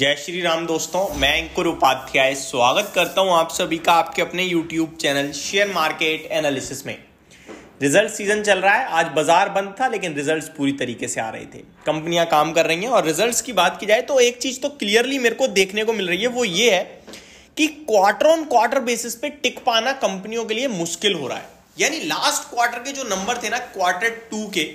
जय श्री राम दोस्तों, मैं अंकुर उपाध्याय स्वागत करता हूँ आप सभी का आपके अपने YouTube channel share market analysis में। रिज़ल्ट सीज़न चल रहा है, आज बाज़ार बंद था, लेकिन रिजल्ट्स पूरी तरीके से आ रहे थे। कंपनियाँ काम कर रही हैं, और रिजल्ट्स की बात की जाए तो एक चीज़ तो क्लियरली मेरे को देखने को मिल रही है, वो ये है कि क्वार्टर ऑन क्वार्टर बेसिस पे टिक पाना कंपनियों के लिए मुश्किल हो रहा है। यानी लास्ट क्वार्टर के जो नंबर थे ना क्वार्टर टू के,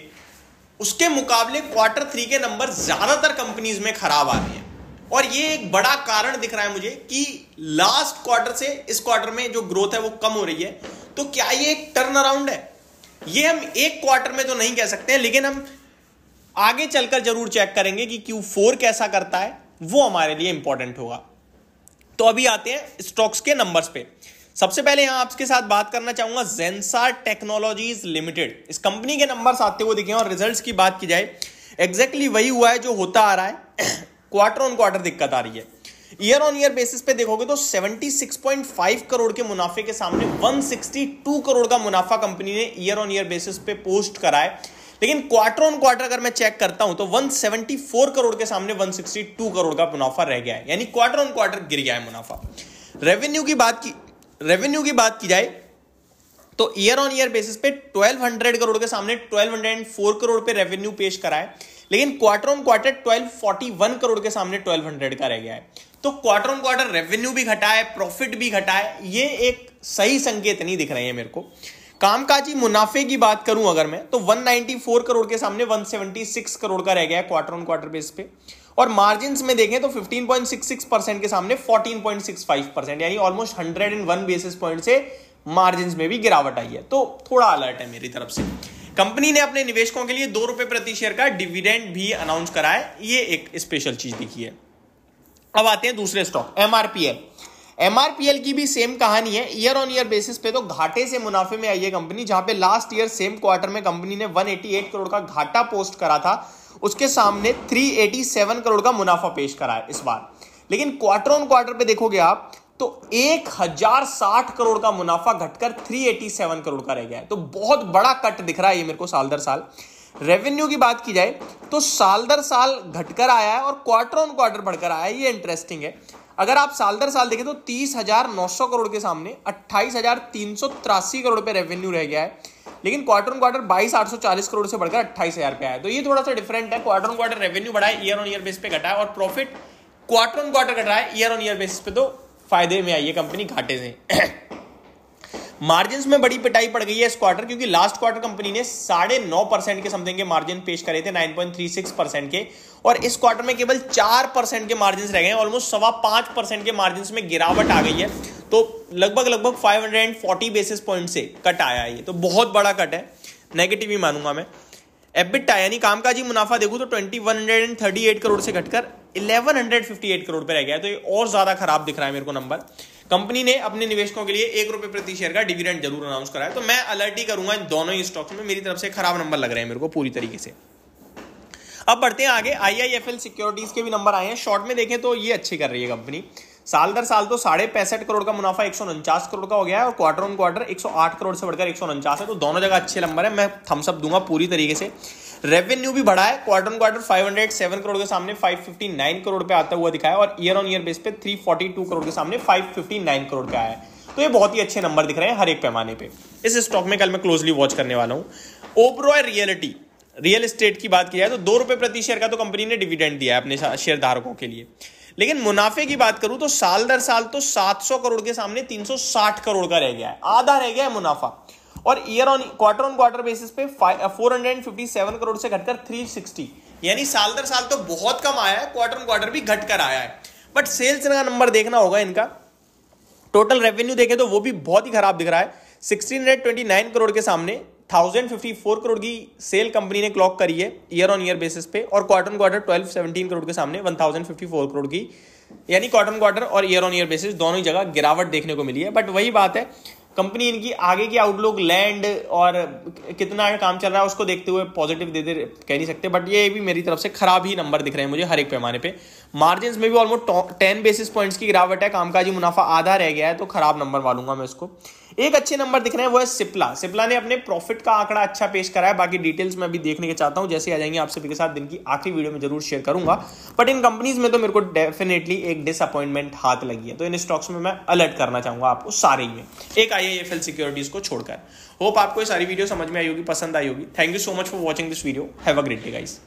उसके मुकाबले क्वार्टर थ्री के नंबर ज़्यादातर कंपनीज़ में खराब आ रहे हैं। और ये एक बड़ा कारण दिख रहा है मुझे कि लास्ट क्वार्टर से इस क्वार्टर में जो ग्रोथ है वो कम हो रही है। तो क्या ये एक टर्न अराउंड है? ये हम एक क्वार्टर में तो नहीं कह सकते लेकिन हम आगे चलकर ज़रूर चेक करेंगे कि फोर कैसा करता है, वो हमारे लिए इंपॉर्टेंट होगा। तो अभी आते हैं स्टॉक्स के नंबर्स पे। सबसे पहले यहाँ आपके साथ बात करना चाहूँगा जेंसार टेक्नोलॉजीज़ लिमिटेड इस कंपनी के नंबर्स आते हुए दिखे और रिजल्ट्स की बात की जाए। एग्जैक्टली exactly वही हुआ है जो होता आ रहा है। क्वार्टर ऑन क्वार्टर दिक्कत आ रही है। ईयर ऑन ईयर बेसिस पे देखोगे तो 76.5 करोड़ के मुनाफे के सामने 162 करोड़ का मुनाफा कंपनी ने ईयर ऑन ईयर बेसिस पे पोस्ट करा है। लेकिन क्वार्टर ऑन क्वार्टर अगर मैं चेक करता हूँ तो 174 करोड़ के सामने 162 करोड़ का मुनाफा रह गया है। यानी क्वार्टर ऑन क्वार्टर गिर गया है मुनाफा। रेवेन्यू की बात की रेवेन्यू की बात की जाए तो ईयर ऑन ईयर बेसिस पे 1200 करोड़ के सामने 1204 करोड़ पे रेवेन्यू पेश करा है, लेकिन क्वार्टर ऑन क्वार्टर 1241 करोड़ के सामने 1200 का रह गया है। तो क्वार्टर ऑन क्वार्टर रेवेन्यू भी घटा है प्रॉफिट भी घटा है, ये एक सही संकेत नहीं दिख रहे हैं मेरे को। कामकाजी मुनाफे की बात करूँ अगर मैं तो 194 करोड़ के सामने 176 करोड़ का रह गया है क्वार्टर ऑन क्वार्टर बेस पे। और मार्जिन में देखें तो 15.66 परसेंट के सामने 14.65 परसेंट यानी ऑलमोस्ट 101 बेसिस पॉइंट से मार्जिन में भी गिरावट आई है। तो थोड़ा अलर्ट है मेरी तरफ़ से। कंपनी ने अपने निवेशकों के लिए दो रुपए प्रति शेयर का डिविडेंड भी अनाउंस करा है। ये एक स्पेशल चीज़ दिखी है। अब आते हैं दूसरे स्टॉक एमआरपीएल एमआरपीएल की भी सेम कहानी है। ईयर ऑन ईयर बेसिस पे तो घाटे से मुनाफे में आई है कंपनी, जहाँ पे लास्ट ईयर सेम क्वार्टर में कंपनी ने 188 करोड़ का घाटा पोस्ट करा था। उसके सामने 387 करोड़ का मुनाफा पेश करा है इस बार। लेकिन क्वार्टर ऑन क्वार्टर पे देखोगे आप तो एक हज़ार साठ करोड़ का मुनाफा घटकर 387 करोड़ का रह गया है। तो बहुत बड़ा कट दिख रहा है ये मेरे को साल दर साल। रेवेन्यू की बात की जाए तो साल दर साल घटकर आया है और क्वार्टर ऑन क्वार्टर बढ़कर आया है। ये इंटरेस्टिंग है। अगर आप साल दर साल देखें तो तीस हज़ार नौ सौ करोड़ के सामने अट्ठाईस हज़ार तीन सौ तिरासी करोड़ पे रेवेन्यू रह गया है। लेकिन क्वार्टर ऑन क्वार्टर बाईस आठ सौ चालीस करोड़ से बढ़कर अट्ठाईस हज़ार पे आया तो ये थोड़ा सा डिफरेंट है। क्वार्टर ऑन क्वार्टर रेवेन्यू बढ़ा है ईयर ऑन ईयर बेस पे घटा है और प्रॉफिट क्वार्टर ऑन क्वार्टर घटा है ईयर ऑन ईयर बेसिस पे। तो फ़ायदे में आई है कंपनी घाटे से। मार्जिन में बड़ी पिटाई पड़ गई है इस क्वार्टर, क्योंकि लास्ट क्वार्टर कंपनी ने साढ़े नौ परसेंट के समथिंग के मार्जिन पेश करे थे 9.36 परसेंट के। और इस क्वार्टर में केवल चार परसेंट के मार्जिन रह गए ऑलमोस्ट सवा पाँच परसेंट के मार्जिन में गिरावट आ गई है। तो लगभग लगभग 540 बेसिस पॉइंट से कट आया है ये। तो बहुत बड़ा कट है, नेगेटिव ही मानूँगा मैं। एबिटा यानी कामकाजी मुनाफा देखो तो 2138 करोड़ से घटकर 1158 करोड़ पे रह गया तो ये और ज़्यादा खराब दिख रहा है मेरे को नंबर कंपनी ने अपने निवेशकों के लिए एक रुपए प्रति शेयर का डिविडेंड ज़रूर अनाउंस करा है तो मैं अलर्ट ही करूँगा इन दोनों ही स्टॉक्स में, मेरी तरफ़ से खराब नंबर लग रहे हैं मेरे को पूरी तरीके से। अब बढ़ते हैं आगे। आईआईएफएल सिक्योरिटीज के भी नंबर आए हैं। शॉर्ट में देखें तो ये अच्छी कर रही है कंपनी साल दर साल तो साढ़े पैंसठ करोड़ का मुनाफा एक सौ उनचास करोड़ का हो गया है और क्वार्टर ऑन क्वार्टर 108 करोड़ से बढ़कर एक है। तो दोनों जगह अच्छे नंबर है। मैं थम्सअप दूँगा पूरी तरीके से। रेवेन्यू भी बढ़ा है। क्वार्टर ऑन क्वार्टर 507 करोड़ के सामने 559 करोड़ पे आता हुआ दिखाया और ईयर ऑन ईयर बेस पे 342 करोड़ के सामने 559 करोड़ पे आया है। तो ये बहुत ही अच्छे नंबर दिख रहे हैं हर एक पैमाने पे। इस स्टॉक में कल मैं क्लोजली वॉच करने वाला हूँ। ओब्रॉय रियलिटी रियल एस्टेट की बात की जाए तो दो रुपए प्रति शेयर का तो कंपनी ने डिविडेंड दिया है अपने शेयर धारकों के लिए। लेकिन मुनाफे की बात करूँ तो साल दर साल तो 700 करोड़ के सामने 360 करोड़ का रह गया है। आधा रह गया है मुनाफा। और year on quarter on quarter basis पे 457 करोड़ से घटकर 360 यानी साल दर साल तो बहुत कम आया है क्वार्टर ऑन क्वार्टर भी घटकर आया है। बट सेल्स का नंबर देखना होगा इनका। टोटल रेवेन्यू देखें तो वो भी बहुत ही खराब दिख रहा है। 1629 करोड़ के सामने 1054 करोड़ की सेल कंपनी ने क्लॉक करी है ईयर ऑन ईयर बेसिस पे, और क्वार्टर क्वार्टर 1217 करोड़ के सामने 1054 करोड़ की, यानी क्वार्टर क्वार्टर और ईयर ऑन ईयर बेसिस दोनों ही जगह गिरावट देखने को मिली है। बट वही बात है, कंपनी इनकी आगे की आउटलुक लैंड और कितना काम चल रहा है उसको देखते हुए पॉजिटिव दे दे कह नहीं सकते बट ये भी मेरी तरफ़ से खराब ही नंबर दिख रहे हैं मुझे हर एक पैमाने पे। मार्जिन में भी ऑलमोस्ट टेन बेसिस पॉइंट्स की गिरावट है, कामकाजी मुनाफा आधा रह गया है तो खराब नंबर मालूँगा मैं इसको। एक अच्छे नंबर दिख रहे हैं, वो है सिप्ला। सिप्ला ने अपने प्रॉफिट का आंकड़ा अच्छा पेश करा है। बाकी डिटेल्स में भी देखने के चाहता हूँ, जैसे आ जाएँगे आप सभी के साथ, दिन की आखिरी वीडियो में ज़रूर शेयर करूँगा। बट इन कंपनीज़ में तो मेरे को डेफिनेटली एक डिसअपॉइंटमेंट हाथ लगी है। तो इन स्टॉक्स में मैं अलर्ट करना चाहूँगा आपको सारे ही में। एक आई एफ़ एल सिक्योरिटीज को छोड़कर। होप आपको ये सारी वीडियो समझ में आई होगी, पसंद आई होगी। Thank you so much for watching this video have a great day guys